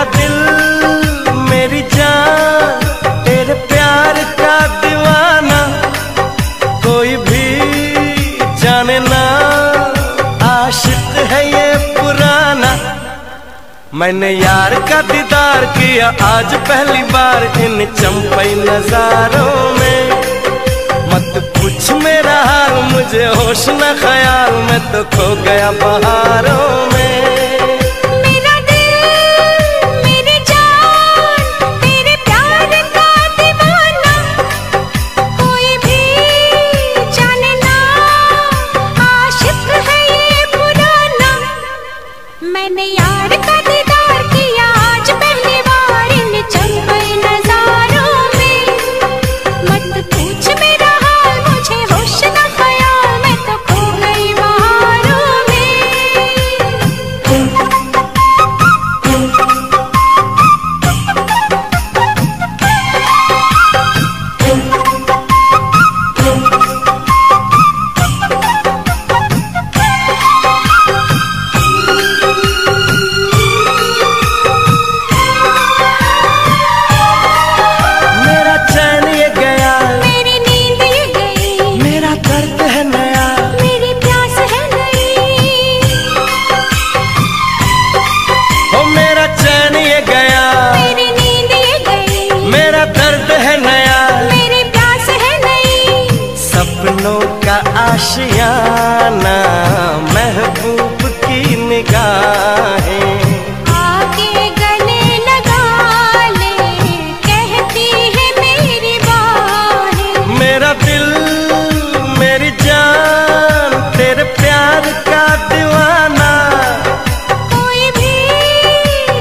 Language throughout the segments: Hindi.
मेरा दिल मेरी जान, तेरे प्यार का दीवाना। कोई भी जाने ना, आशिक है ये पुराना। मैंने यार का दीदार किया, आज पहली बार इन चंपई नजारों में। मत पूछ मेरा हाल, मुझे होश न ख्याल, मैं तो खो गया बहारों मेरा दिल मेरी जान तेरे प्यार का दीवाना। कोई भी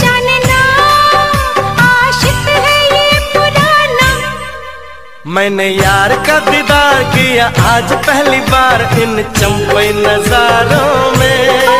जाने आशिक है ये पुराना। मैंने यार का दीदार किया आज पहली बार इन चंपई नजारों में।